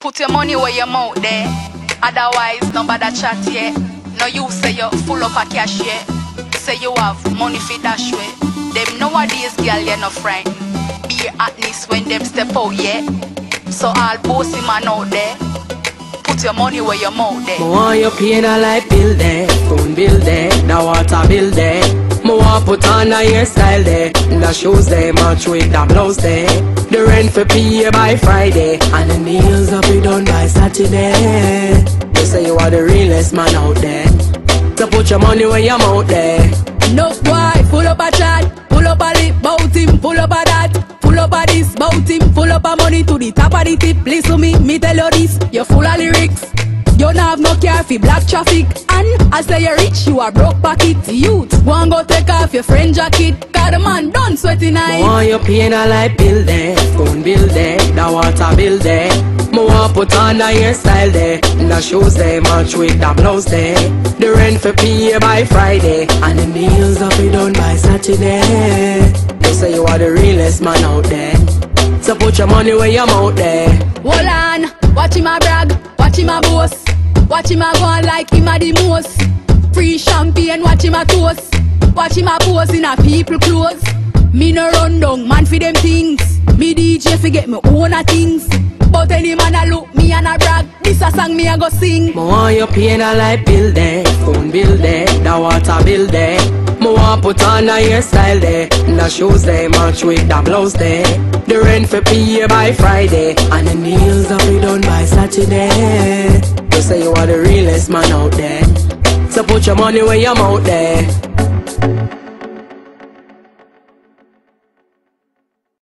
Put your money where your mouth there. Otherwise, nobody chat yet. No you say you full a cash yet. Say you have money for dash way. Them nowadays girl you no frightened. Be atness when them step out yeah. So all bossy man out there. Put your money where your mouth there. Me want you pay a light bill there, phone bill there, the water bill there. Want put on a hairstyle there, the shoes there, match with the blouse there. The for pay by Friday, and the nails up be done by Saturday. They say you are the realest man out there, so put your money where your mouth there. No boy, pull up a chat, pull up a lip, bout him, pull up a that, pull up a this, bout him, pull up a money to the top of the tip. Listen me, me tell you this, You're full of lyrics. You don't have no care for black traffic. And I say you're rich, you are broke pocket. Youth, go and go take off your friend jacket. Got a man done sweating night. want you pay a light bill there, phone bill there, the water bill there. Me want put on a hairstyle there, the shoes there, match with the blouse there. The rent for pay by Friday, and the nails up be done by Saturday. They say you are the realest man out there, so put your money where your mouth there. Hold on, watch him a brag, watch him a boast. Watch him a go on like him a the most. Free champagne, watch him a toast. Watch him a pose in a people clothes. Me no run down, man for them things Me DJ fi get me own a things But any man a look me and a brag This a song me a go sing Me want you pay a light bill there, phone bill there, the water bill there. Me want put on a hairstyle there, the shoes there, match with the blouse there. The rent for pay by Friday, and the nails up be done by Saturday. They say you are the realest man out there, so put your money where your mouth there.